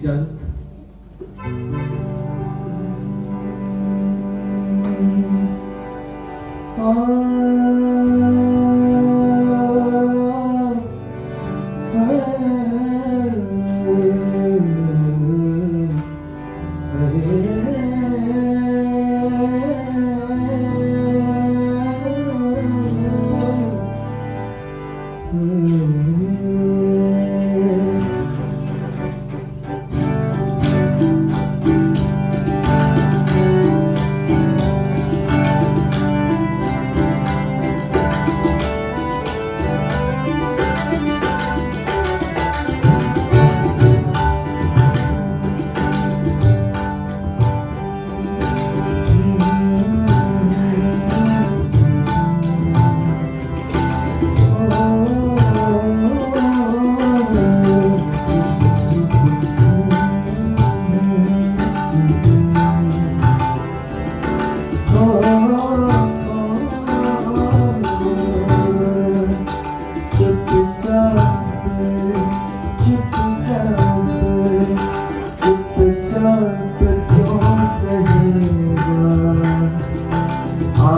있지 아.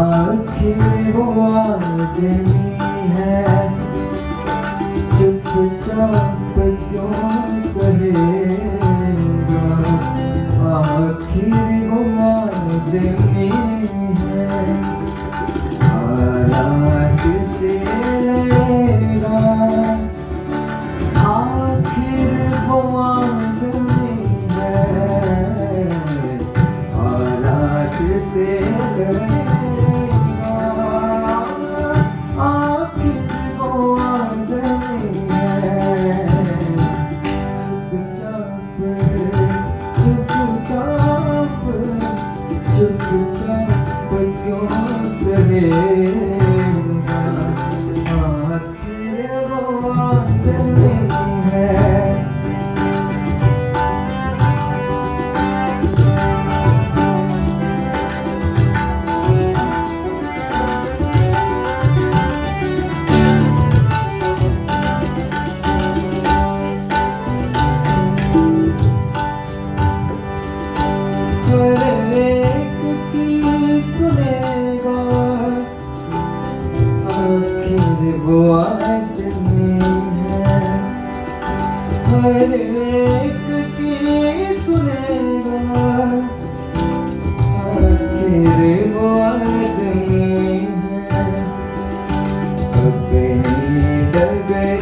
आखी वो आदमी है। चुपचाप क्यों सहे? तेरी बुआ कितनी है? हर एक की सुनेगा आखिर वो आदमी है? अपनी डर गई